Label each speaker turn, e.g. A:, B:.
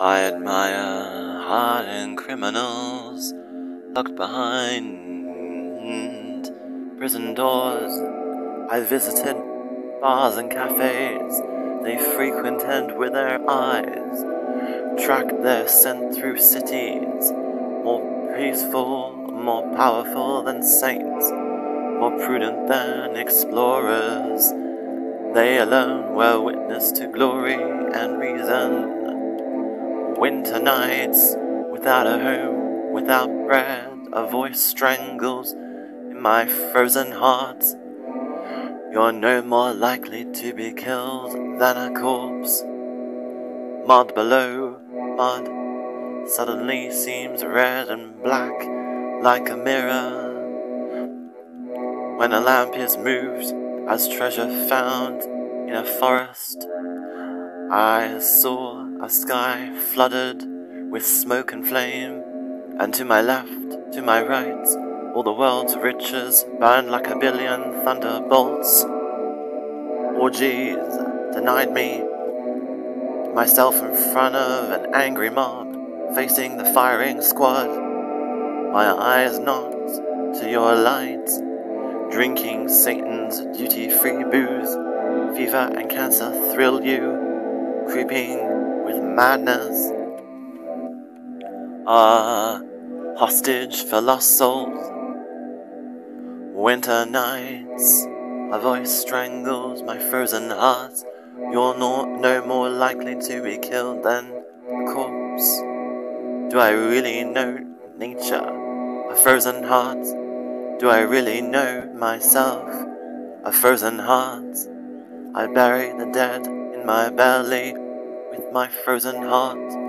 A: I admire hardened criminals locked behind prison doors. I visited bars and cafes they frequented with their eyes, tracked their scent through cities, more peaceful, more powerful than saints, more prudent than explorers. They alone were witness to glory and reason winter nights, without a home, without bread, a voice strangles in my frozen heart. You're no more likely to be killed than a corpse. Mud below, mud suddenly seems red and black like a mirror. When a lamp is moved as treasure found in a forest, I saw a sky flooded with smoke and flame, and to my left, to my right, all the world's riches burned like a billion thunderbolts. Oh, Orgies denied me, myself in front of an angry mob, facing the firing squad. My eyes nod to your light, drinking Satan's duty-free booze. Fever and cancer thrill you, creeping with madness. Ah, hostage for lost souls. Winter nights, a voice strangles my frozen heart. You're not no more likely to be killed than a corpse. Do I really know nature, a frozen heart? Do I really know myself, a frozen heart? I bury the dead in my belly with my frozen heart.